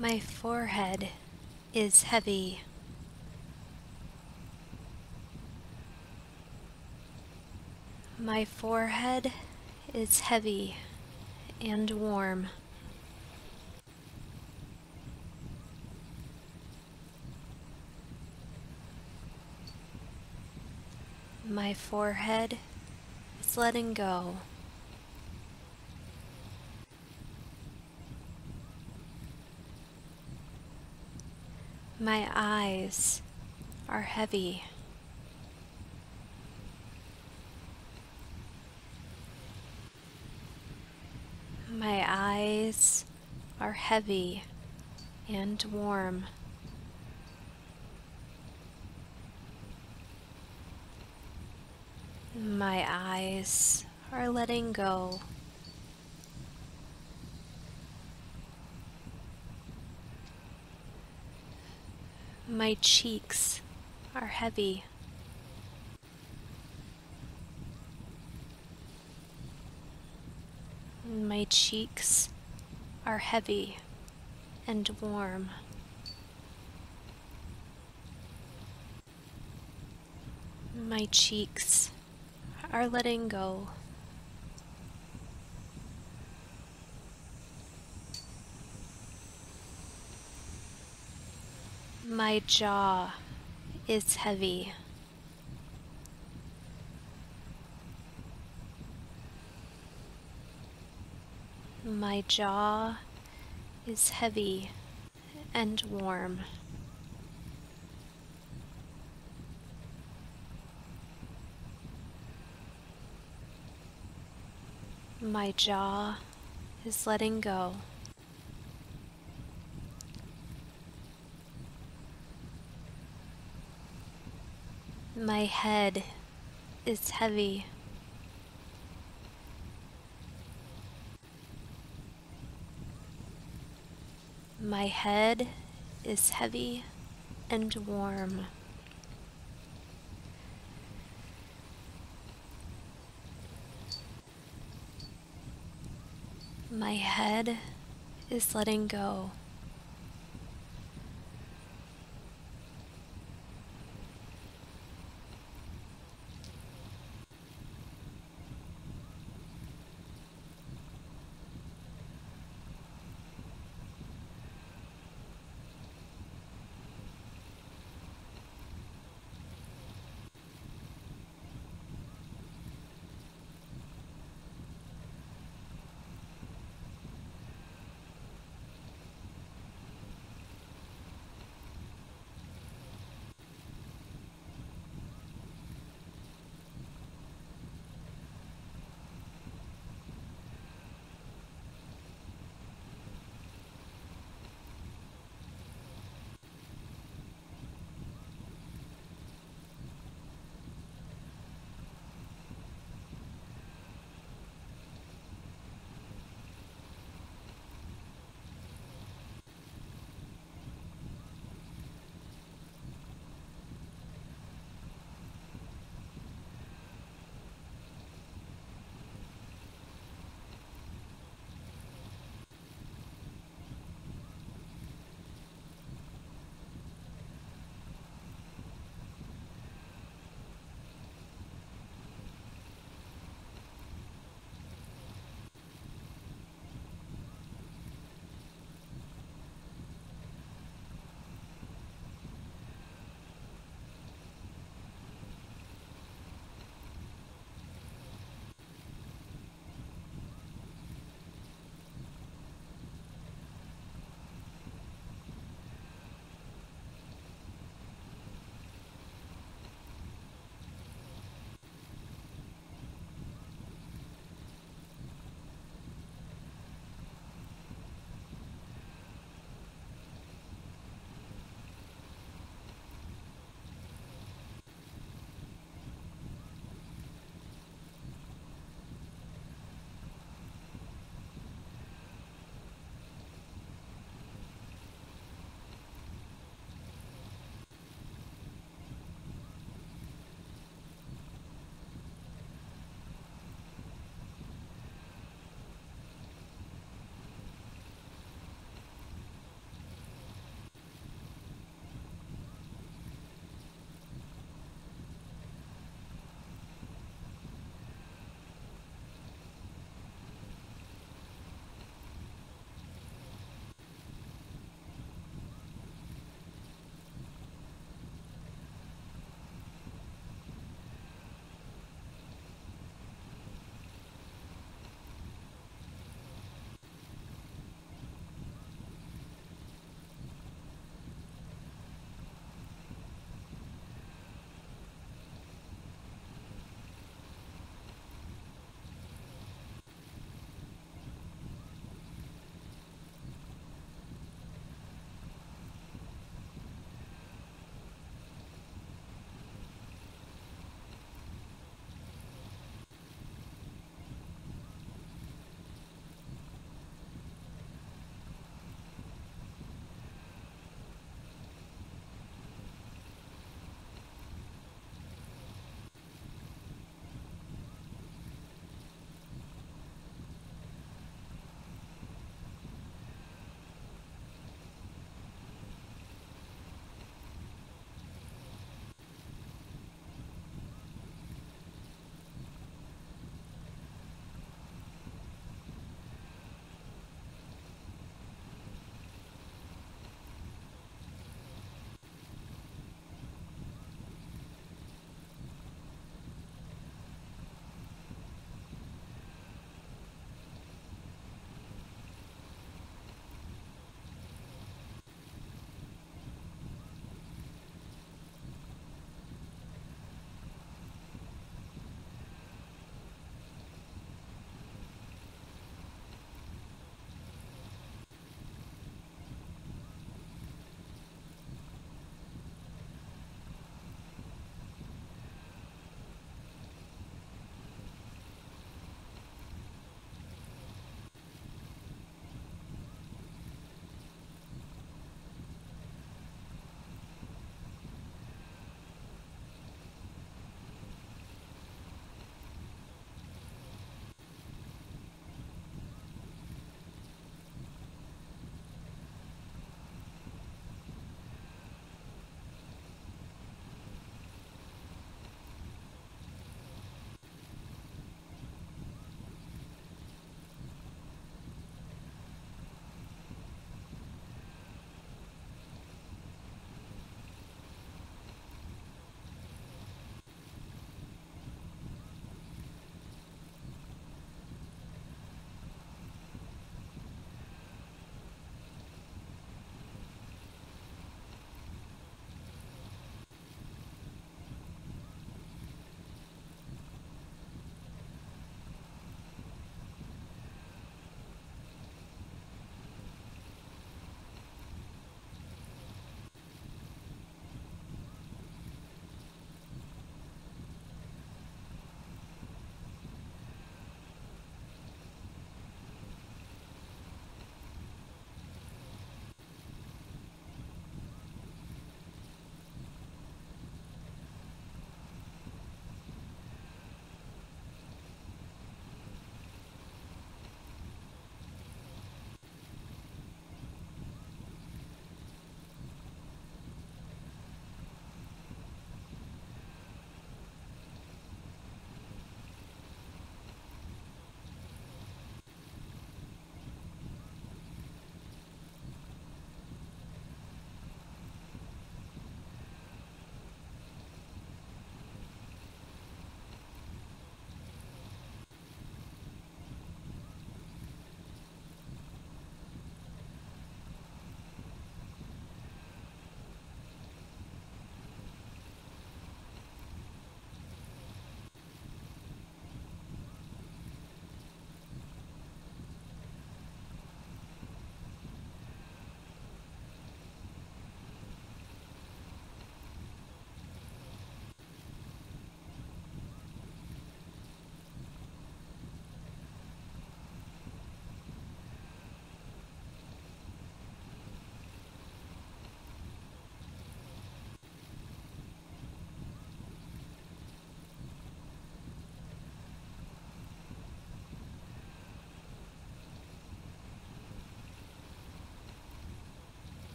My forehead is heavy. My forehead is heavy and warm. My forehead is letting go. My eyes are heavy. My eyes are heavy and warm. My eyes are letting go. My cheeks are heavy. My cheeks are heavy and warm. My cheeks are letting go. My jaw is heavy. My jaw is heavy and warm. My jaw is letting go. My head is heavy. My head is heavy and warm. My head is letting go.